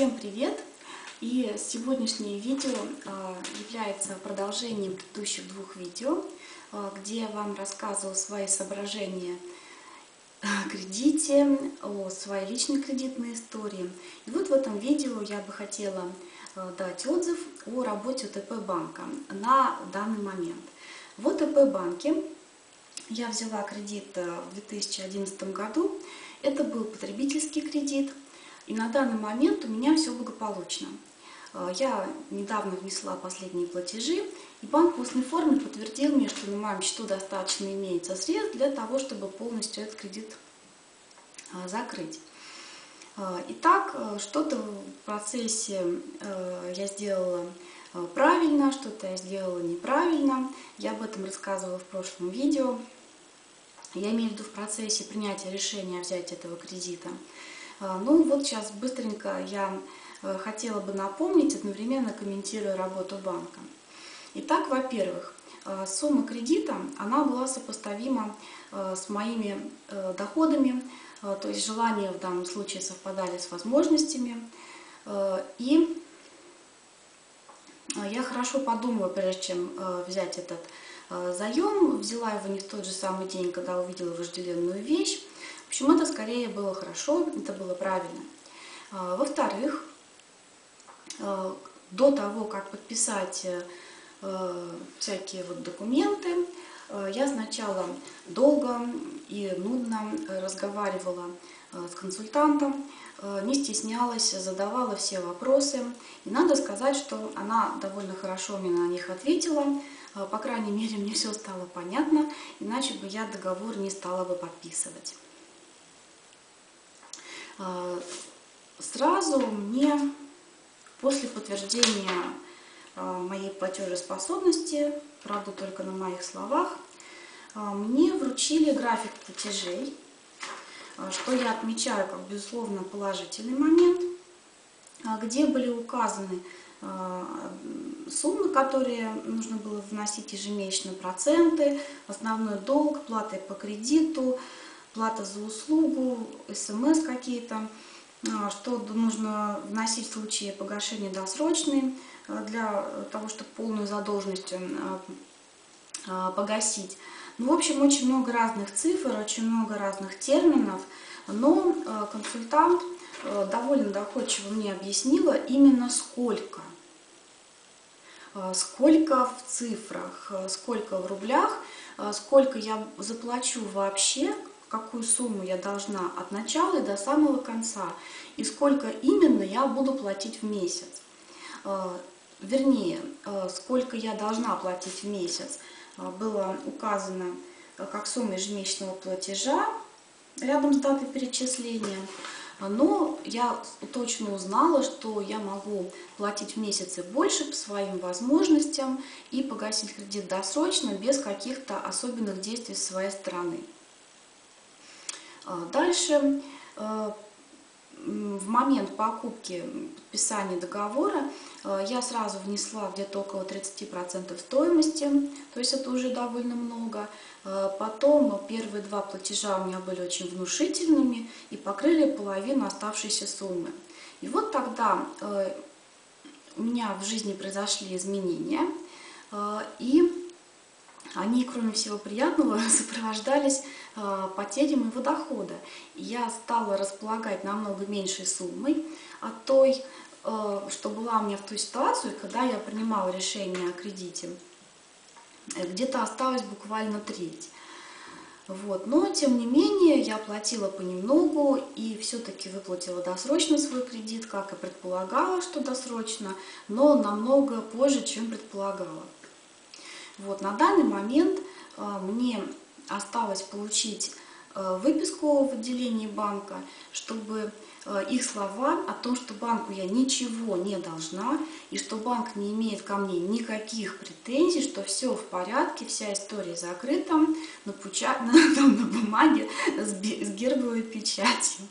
Всем привет! И сегодняшнее видео а, является продолжением предыдущих двух видео, а, где я вам рассказывала свои соображения о кредите, о своей личной кредитной истории. И вот в этом видео я бы хотела а, дать отзыв о работе ОТП банка на данный момент. В ОТП банке я взяла кредит в 2011 году. Это был потребительский кредит. И на данный момент у меня все благополучно. Э, я недавно внесла последние платежи, и банк в устной форме подтвердил мне, что на моем счету достаточно имеется средств для того, чтобы полностью этот кредит э, закрыть. Э, итак, что-то в процессе я сделала правильно, что-то я сделала неправильно. Я об этом рассказывала в прошлом видео. Я имею в виду в процессе принятия решения взять этого кредита. А, ну вот сейчас быстренько я э, хотела бы напомнить, одновременно комментируя работу банка. Итак, во-первых, э, сумма кредита, она была сопоставима э, с моими доходами, то есть желания в данном случае совпадали с возможностями. И я хорошо подумала, прежде чем взять этот заем, взяла его не в тот же самый день, когда увидела вожделенную вещь, общем, это скорее было хорошо, это было правильно. А, во-вторых, а, до того, как подписать э, всякие вот документы, э, я сначала долго и нудно разговаривала э, с консультантом, не стеснялась, задавала все вопросы. И надо сказать, что она довольно хорошо мне на них ответила. По крайней мере, мне все стало понятно, иначе бы я договор не стала бы подписывать. А, сразу мне после подтверждения а, моей платежеспособности, правда только на моих словах, а, мне вручили график платежей, что я отмечаю как безусловно положительный момент, где были указаны суммы, которые нужно было вносить ежемесячно, проценты, основной долг, платы по кредиту, плата за услугу, смс какие-то, а, что нужно вносить в случае погашения досрочной а, для того, чтобы полную задолженность а, погасить. Ну, в общем, очень много разных цифр, очень много разных терминов, но консультант довольно доходчиво мне объяснила именно сколько. Сколько в цифрах, сколько в рублях, сколько я заплачу вообще какую сумму я должна от начала до самого конца, и сколько именно я буду платить в месяц. Э, вернее, э, сколько я должна платить в месяц, э, было указано как сумма ежемесячного платежа рядом с датой перечисления. Но я точно узнала, что я могу платить в месяце больше по своим возможностям и погасить кредит досрочно без каких-то особенных действий с своей стороны. А, дальше э, в момент покупки, подписания договора э, я сразу внесла где-то около 30% стоимости, то есть это уже довольно много. Э, потом первые два платежа у меня были очень внушительными и покрыли половину оставшейся суммы. И вот тогда у меня в жизни произошли изменения, и они, кроме всего приятного, сопровождались э, потерей моего дохода. я стала располагать намного меньшей суммой от той, э, что была у меня в ту ситуацию, когда я принимала решение о кредите. Э, где-то осталось буквально треть. Вот. Но, тем не менее, я платила понемногу и все-таки выплатила досрочно свой кредит, как и предполагала, что досрочно, но намного позже, чем предполагала. Вот, на данный момент э, мне осталось получить э, выписку в отделении банка, чтобы э, их слова о том, что банку я ничего не должна, и что банк не имеет ко мне никаких претензий, что все в порядке, вся история закрыта на, пуча... на, на бумаге с гербовой печатью.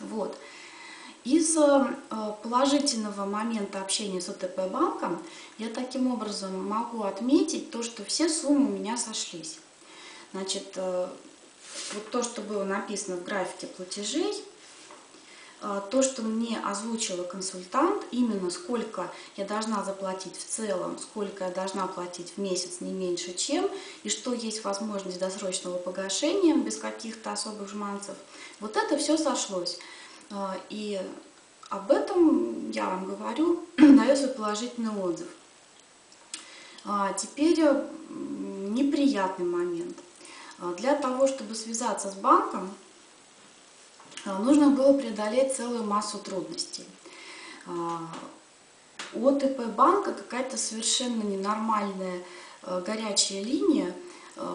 Вот. Из э, положительного момента общения с ОТП банком я таким образом могу отметить то, что все суммы у меня сошлись. Значит, э, вот то, что было написано в графике платежей, э, то, что мне озвучила консультант, именно сколько я должна заплатить в целом, сколько я должна платить в месяц не меньше чем, и что есть возможность досрочного погашения без каких-то особых жманцев, вот это все сошлось. Э, и об этом я вам говорю, даю свой положительный отзыв. А теперь неприятный момент. Для того, чтобы связаться с банком, а, нужно было преодолеть целую массу трудностей. А, ОТП банка какая-то совершенно ненормальная а, горячая линия.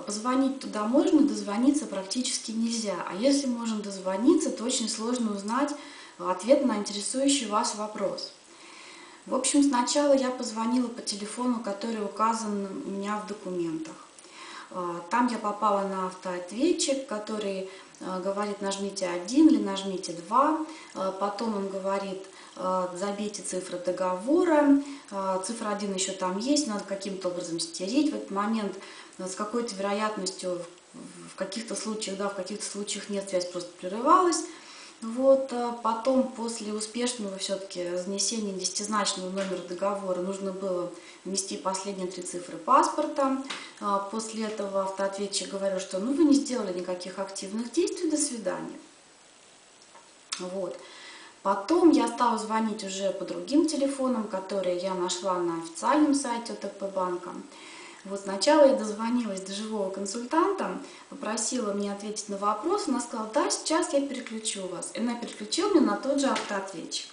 Позвонить туда можно, дозвониться практически нельзя. А если можно дозвониться, то очень сложно узнать ответ на интересующий вас вопрос. В общем, сначала я позвонила по телефону, который указан у меня в документах. Там я попала на автоответчик, который Э, говорит нажмите 1 или нажмите 2, э, потом он говорит э, забейте цифры договора, цифра 1 еще там есть, надо каким-то образом стереть в этот момент с какой-то вероятностью, в каких-то случаях да, в каких-то случаях нет, связь просто прерывалась. Вот, потом, после успешного все-таки занесения десятизначного номера договора, нужно было ввести последние три цифры паспорта. После этого автоответчик говорил, что ну вы не сделали никаких активных действий, до свидания. Вот. Потом я стала звонить уже по другим телефонам, которые я нашла на официальном сайте ОТП банка. Вот сначала я дозвонилась до живого консультанта, попросила мне ответить на вопрос, она сказала, да, сейчас я переключу вас. И она переключила меня на тот же автоответчик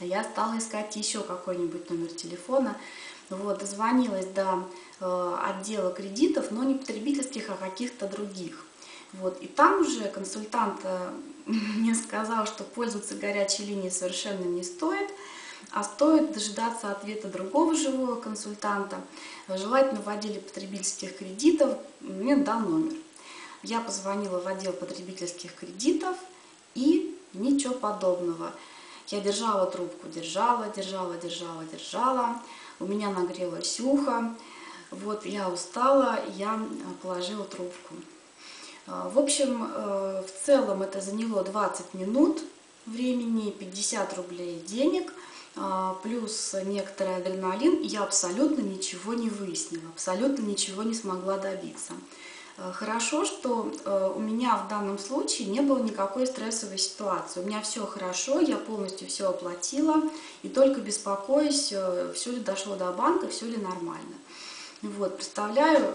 я стала искать еще какой-нибудь номер телефона. Вот, дозвонилась до э, отдела кредитов, но не потребительских, а каких-то других. Вот, и там уже консультант э, мне сказал, что пользоваться горячей линией совершенно не стоит, а стоит дожидаться ответа другого живого консультанта, желательно в отделе потребительских кредитов, мне дал номер. Я позвонила в отдел потребительских кредитов и ничего подобного. Я держала трубку, держала, держала, держала, держала. У меня нагрелось ухо. Вот я устала, я положила трубку. А, в общем, э, в целом это заняло 20 минут времени, 50 рублей денег, а, плюс некоторый адреналин. Я абсолютно ничего не выяснила, абсолютно ничего не смогла добиться. Э, хорошо, что э, у меня в данном случае не было никакой стрессовой ситуации. У меня все хорошо, я полностью все оплатила, и только беспокоюсь, все ли дошло до банка, все ли нормально. Вот, представляю,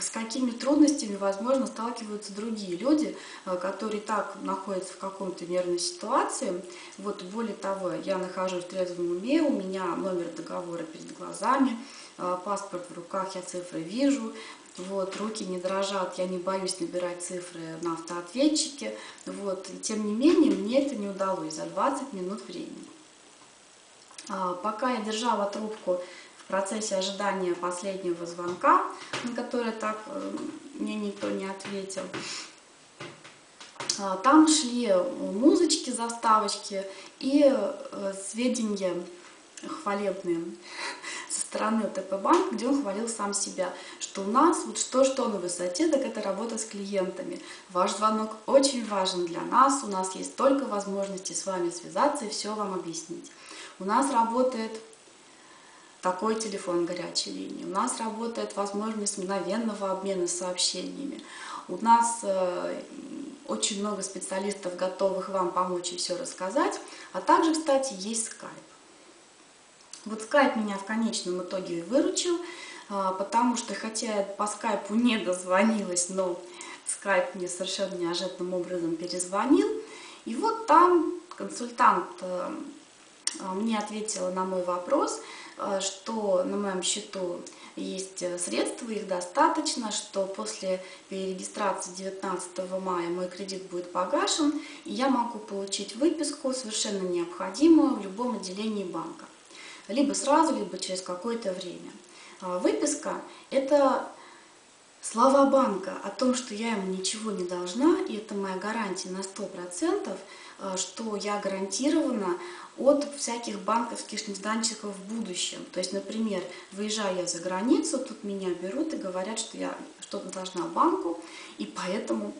с какими трудностями, возможно, сталкиваются другие люди, которые так находятся в каком-то нервной ситуации. Вот, более того, я нахожусь в трезвом уме, у меня номер договора перед глазами, паспорт в руках, я цифры вижу, вот, руки не дрожат, я не боюсь набирать цифры на автоответчике. Вот, тем не менее, мне это не удалось за 20 минут времени. А, пока я держала трубку процессе ожидания последнего звонка, на который так э, мне никто не ответил, а, там шли музычки, заставочки и э, сведения хвалебные со стороны ОТП банк, где он хвалил сам себя, что у нас вот что-что на высоте, так это работа с клиентами. Ваш звонок очень важен для нас, у нас есть столько возможностей с вами связаться и все вам объяснить. У нас работает такой телефон горячей линии, у нас работает возможность мгновенного обмена сообщениями, у нас э, очень много специалистов, готовых вам помочь и все рассказать, а также, кстати, есть скайп. Вот скайп меня в конечном итоге выручил, а, потому что хотя я по скайпу не дозвонилась, но скайп мне совершенно неожиданным образом перезвонил. И вот там консультант э, мне ответила на мой вопрос, что на моем счету есть средства, их достаточно, что после перерегистрации 19 мая мой кредит будет погашен, и я могу получить выписку, совершенно необходимую в любом отделении банка либо сразу, либо через какое-то время. А выписка – это слова банка о том, что я ему ничего не должна, и это моя гарантия на 100%, а, что я гарантирована от всяких банковских нежданчиков в будущем. То есть, например, выезжая я за границу, тут меня берут и говорят, что я что-то должна банку, и поэтому